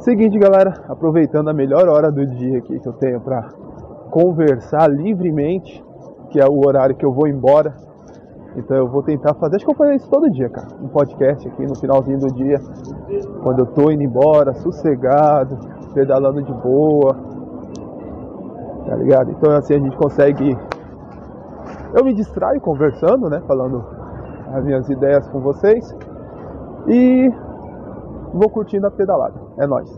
Seguinte, galera, aproveitando a melhor hora do dia aqui que eu tenho para conversar livremente, que é o horário que eu vou embora. Então eu vou tentar fazer, acho que eu fazer isso todo dia, cara. Um podcast aqui no finalzinho do dia, quando eu tô indo embora, sossegado, pedalando de boa. Tá ligado? Então assim a gente consegue. Eu me distraio conversando, né? Falando as minhas ideias com vocês. E vou curtindo a pedalada. É nóis.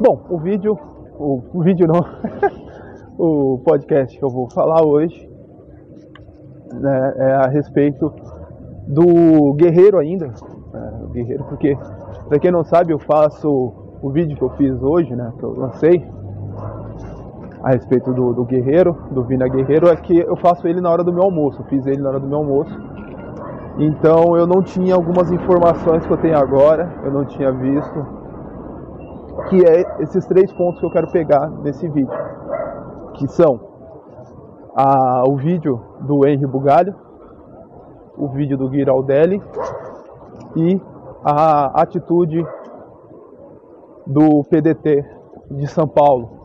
Bom, o vídeo. O, o vídeo não. o podcast que eu vou falar hoje né, é a respeito do guerreiro ainda. É, guerreiro, porque, pra quem não sabe, eu faço o vídeo que eu fiz hoje, né? Que eu lancei a respeito do, do guerreiro, do Vina Guerreiro, é que eu faço ele na hora do meu almoço. Eu fiz ele na hora do meu almoço. Então eu não tinha algumas informações que eu tenho agora, eu não tinha visto, que é esses três pontos que eu quero pegar nesse vídeo, que são a, o vídeo do Henry Bugalho, o vídeo do Giraldelli e a atitude do PDT de São Paulo.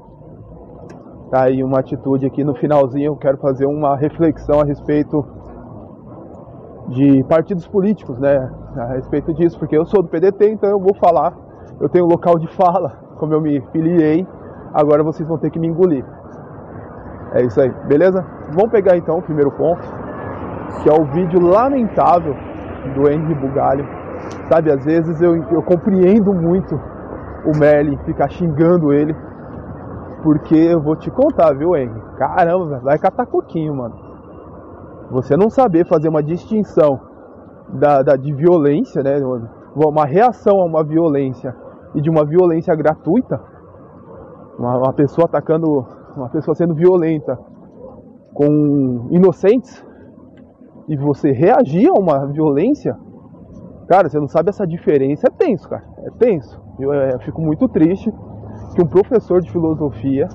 Tá aí uma atitude aqui no finalzinho, eu quero fazer uma reflexão a respeito de partidos políticos, né, a respeito disso, porque eu sou do PDT, então eu vou falar, eu tenho local de fala, como eu me filiei, agora vocês vão ter que me engolir. É isso aí, beleza? Vamos pegar então o primeiro ponto, que é o vídeo lamentável do Henry Bugalho. Sabe, às vezes eu, eu compreendo muito o Merlin ficar xingando ele, porque eu vou te contar, viu, Henry? Caramba, vai catar coquinho, mano você não saber fazer uma distinção da, da, de violência, né, uma reação a uma violência e de uma violência gratuita, uma, uma pessoa atacando, uma pessoa sendo violenta com inocentes e você reagir a uma violência, cara, você não sabe essa diferença, é tenso, cara, é tenso. Eu, é, eu fico muito triste que um professor de filosofia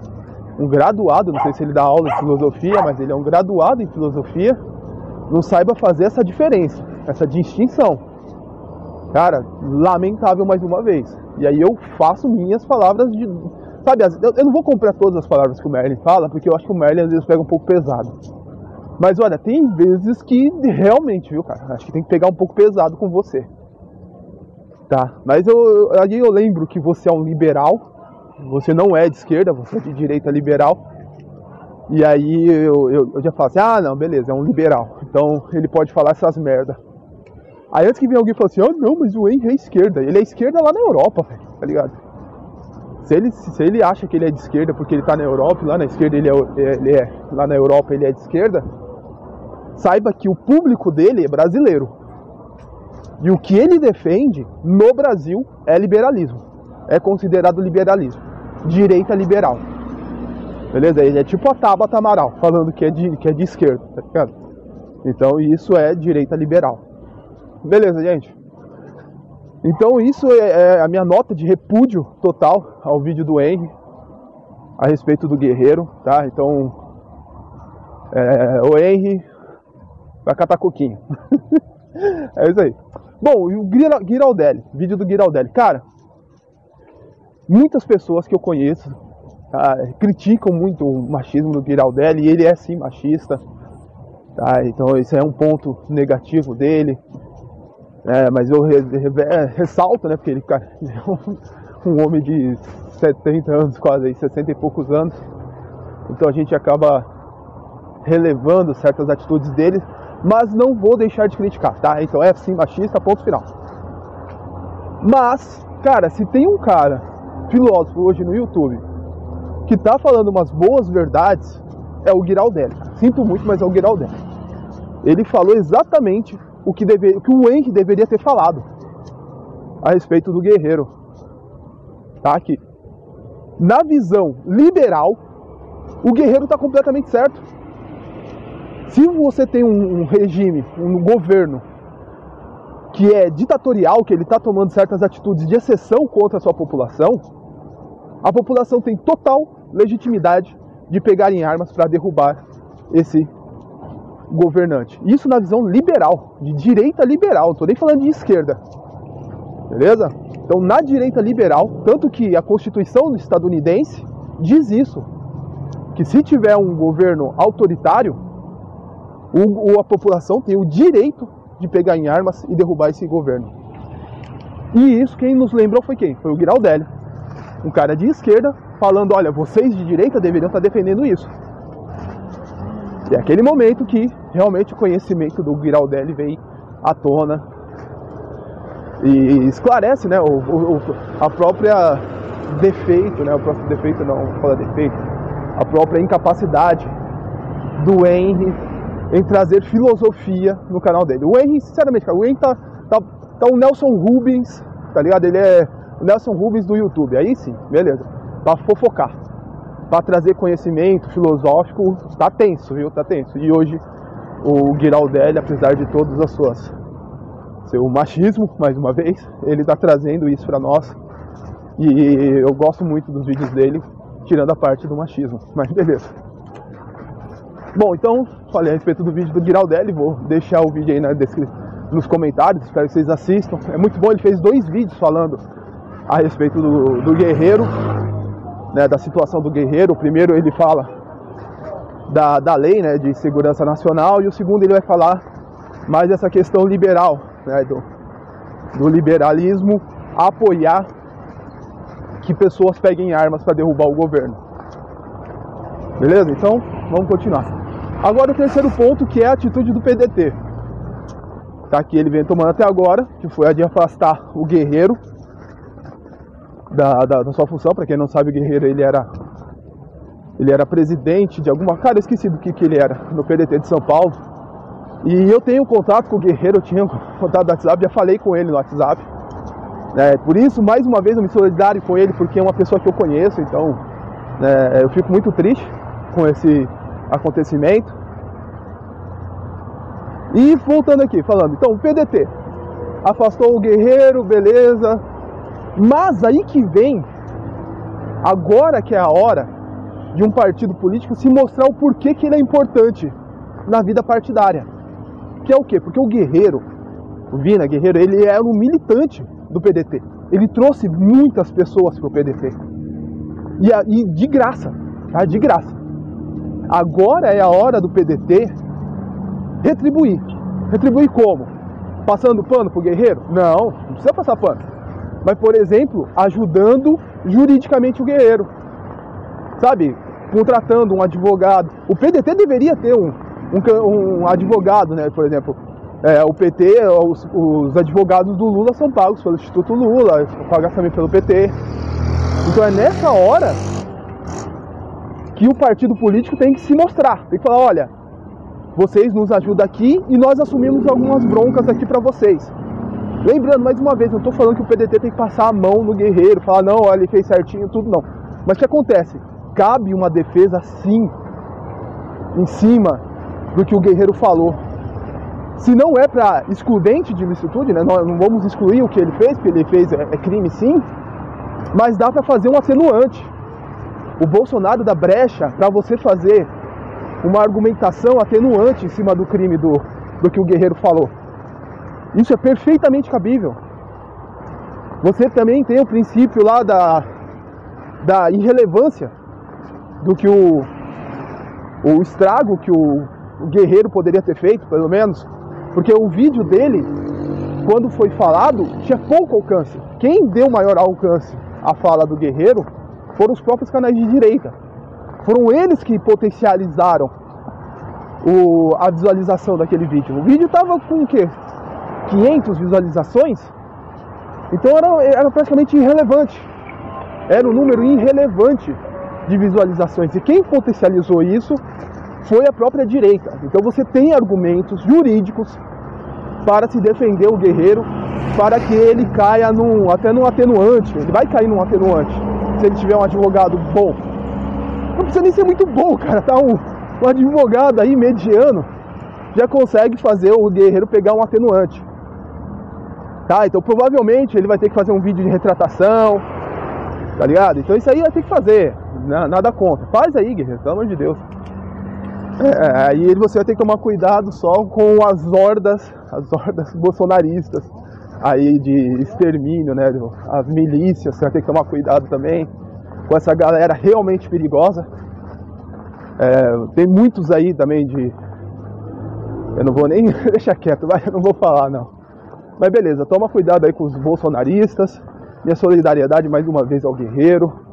um graduado, não sei se ele dá aula de filosofia, mas ele é um graduado em filosofia, não saiba fazer essa diferença, essa distinção. Cara, lamentável mais uma vez. E aí eu faço minhas palavras de. Sabe, eu não vou comprar todas as palavras que o Merlin fala, porque eu acho que o Merlin às vezes pega um pouco pesado. Mas olha, tem vezes que realmente, viu, cara? Acho que tem que pegar um pouco pesado com você. Tá? Mas eu, aí eu lembro que você é um liberal, você não é de esquerda, você é de direita liberal. E aí eu, eu, eu já falo assim, ah não, beleza, é um liberal. Então ele pode falar essas merda. Aí antes que venha alguém fale assim, oh não, mas o Henry é esquerda. Ele é esquerda lá na Europa, tá ligado? Se ele, se ele acha que ele é de esquerda porque ele tá na Europa, lá na esquerda ele é, ele é lá na Europa ele é de esquerda, saiba que o público dele é brasileiro. E o que ele defende no Brasil é liberalismo. É considerado liberalismo direita liberal. Beleza? Ele é tipo a Tabata Amaral, falando que é de, que é de esquerda, tá ligado? Então isso é direita liberal. Beleza, gente? Então isso é, é a minha nota de repúdio total ao vídeo do Henry a respeito do guerreiro, tá? Então, é, o Henry vai catar coquinho. é isso aí. Bom, e o Giraldelli, vídeo do Giraldelli. Cara, muitas pessoas que eu conheço tá, criticam muito o machismo do Giraldelli e ele é sim machista. Tá, então esse é um ponto negativo dele. É, mas eu re, re, é, ressalto, né, porque ele, cara, é um, um, homem de 70 anos, quase aí, 60 e poucos anos. Então a gente acaba relevando certas atitudes dele, mas não vou deixar de criticar, tá? Então é sim machista, ponto final. Mas, cara, se tem um cara filósofo hoje no YouTube que tá falando umas boas verdades é o Giraldelli. Sinto muito, mas é o Giraldelli. Ele falou exatamente o que, deve, o que o deveria ter falado a respeito do guerreiro. Tá aqui. Na visão liberal, o guerreiro está completamente certo. Se você tem um, um regime, um governo que é ditatorial, que ele está tomando certas atitudes de exceção contra a sua população, a população tem total legitimidade de pegar em armas para derrubar esse governante. Isso na visão liberal, de direita liberal, não estou nem falando de esquerda. Beleza? Então na direita liberal, tanto que a Constituição estadunidense diz isso, que se tiver um governo autoritário, o, a população tem o direito de pegar em armas e derrubar esse governo. E isso quem nos lembrou foi quem? Foi o Giraldelli, um cara de esquerda falando, olha, vocês de direita deveriam estar defendendo isso. E é aquele momento que realmente o conhecimento do Giraldelli vem à tona e esclarece, né, o, o, a própria defeito, né, o próprio defeito não, vou falar defeito, a própria incapacidade do Henry em trazer filosofia no canal dele. O Henry, sinceramente, cara, o Henry tá, tá, tá o Nelson Rubens, tá ligado? Ele é o Nelson Rubens do YouTube. Aí sim, beleza. Pra fofocar. Pra trazer conhecimento filosófico, tá tenso, viu? Tá tenso. E hoje o Giraldelli, apesar de todas as suas seu machismo, mais uma vez, ele tá trazendo isso para nós. E eu gosto muito dos vídeos dele, tirando a parte do machismo. Mas beleza. Bom, então falei a respeito do vídeo do Giraldelli, vou deixar o vídeo aí na descrição, nos comentários, espero que vocês assistam. É muito bom, ele fez dois vídeos falando a respeito do, do guerreiro, né, da situação do guerreiro. O primeiro ele fala da, da lei né, de segurança nacional e o segundo ele vai falar mais essa questão liberal, né, do, do liberalismo apoiar que pessoas peguem armas para derrubar o governo. Beleza? Então, vamos continuar. Agora o terceiro ponto, que é a atitude do PDT. Tá, que ele vem tomando até agora, que foi a de afastar o guerreiro da, da, da sua função. Para quem não sabe, o guerreiro ele era ele era presidente de alguma. Cara, esqueci do que, que ele era no PDT de São Paulo. E eu tenho contato com o Guerreiro, eu tinha contato do WhatsApp, já falei com ele no WhatsApp. É, por isso, mais uma vez, eu me solidario com ele, porque é uma pessoa que eu conheço, então é, eu fico muito triste com esse acontecimento. E voltando aqui, falando, então o PDT afastou o guerreiro, beleza. Mas aí que vem, agora que é a hora de um partido político se mostrar o porquê que ele é importante na vida partidária. Que é o quê? Porque o guerreiro, o Vina Guerreiro, ele era um militante do PDT. Ele trouxe muitas pessoas para o PDT. E, e de graça, tá? De graça. Agora é a hora do PDT retribuir. Retribuir como? Passando pano pro guerreiro? Não, não precisa passar pano. Mas, por exemplo, ajudando juridicamente o guerreiro. Sabe? Contratando um advogado. O PDT deveria ter um, um, um advogado, né? Por exemplo, é, o PT, os, os, advogados do Lula são pagos pelo Instituto Lula, pagam também pelo PT. Então é nessa hora que o partido político tem que se mostrar, tem que falar, olha, vocês nos ajudam aqui e nós assumimos algumas broncas aqui para vocês. Lembrando, mais uma vez, não estou falando que o PDT tem que passar a mão no guerreiro, falar, não, olha, ele fez certinho, tudo não. Mas o que acontece? Cabe uma defesa sim, em cima do que o guerreiro falou. Se não é para excludente de licitude, né, nós não vamos excluir o que ele fez, porque ele fez é, é crime sim, mas dá para fazer um atenuante o Bolsonaro dá brecha para você fazer uma argumentação atenuante em cima do crime do, do que o Guerreiro falou. Isso é perfeitamente cabível. Você também tem o princípio lá da, da irrelevância do que o, o estrago que o, o Guerreiro poderia ter feito, pelo menos, porque o vídeo dele, quando foi falado, tinha pouco alcance. Quem deu maior alcance à fala do Guerreiro foram os próprios canais de direita. Foram eles que potencializaram o, a visualização daquele vídeo. O vídeo estava com o quê? 500 visualizações? Então era, era praticamente irrelevante. Era um número irrelevante de visualizações. E quem potencializou isso foi a própria direita. Então você tem argumentos jurídicos para se defender o guerreiro, para que ele caia num, até num atenuante. Ele vai cair num atenuante se ele tiver um advogado bom. Não precisa nem ser muito bom, cara. Tá um, um advogado aí mediano já consegue fazer o guerreiro pegar um atenuante. Tá? Então provavelmente ele vai ter que fazer um vídeo de retratação, tá ligado? Então isso aí vai ter que fazer, nada contra. Faz aí, guerreiro, pelo amor de Deus. É, aí você vai ter que tomar cuidado só com as hordas, as hordas bolsonaristas aí de extermínio, né? As milícias, você vai ter que tomar cuidado também com essa galera realmente perigosa. É, tem muitos aí também de. Eu não vou nem deixar quieto, vai, eu não vou falar não. Mas beleza, toma cuidado aí com os bolsonaristas. Minha solidariedade mais uma vez ao guerreiro.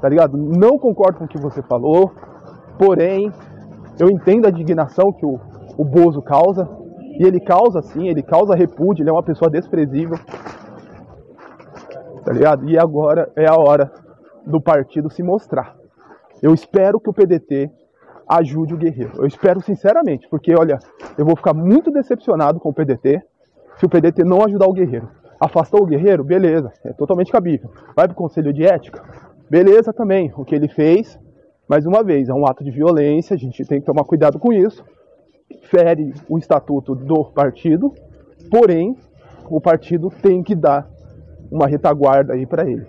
Tá ligado? Não concordo com o que você falou. Porém, eu entendo a indignação que o, o Bozo causa. E ele causa sim, ele causa repúdio, ele é uma pessoa desprezível. Tá ligado? E agora é a hora do partido se mostrar. Eu espero que o PDT ajude o guerreiro. Eu espero sinceramente, porque olha, eu vou ficar muito decepcionado com o PDT se o PDT não ajudar o guerreiro. Afastou o guerreiro? Beleza, é totalmente cabível. Vai para o conselho de ética? Beleza também. O que ele fez, mais uma vez, é um ato de violência, a gente tem que tomar cuidado com isso. Fere o estatuto do partido, porém, o partido tem que dar uma retaguarda aí para ele.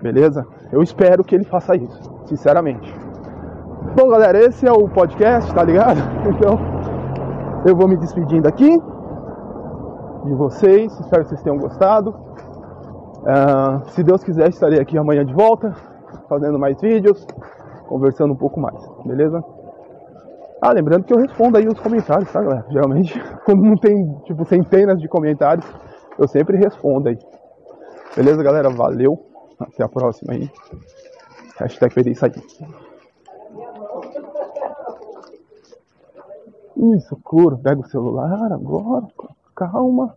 Beleza? Eu espero que ele faça isso, sinceramente. Bom, galera, esse é o podcast, tá ligado? Então, eu vou me despedindo aqui de vocês. Espero que vocês tenham gostado. Uh, se Deus quiser, estarei aqui amanhã de volta, fazendo mais vídeos, conversando um pouco mais, beleza? Ah, lembrando que eu respondo aí os comentários, tá, galera? Geralmente, quando não tem, tipo, centenas de comentários, eu sempre respondo aí. Beleza, galera? Valeu. Até a próxima aí. Hashtag perdi isso aí. Ih, socorro. Pega o celular agora. Calma.